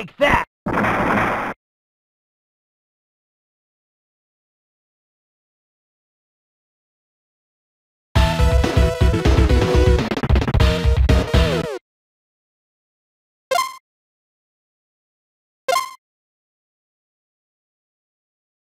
Take that!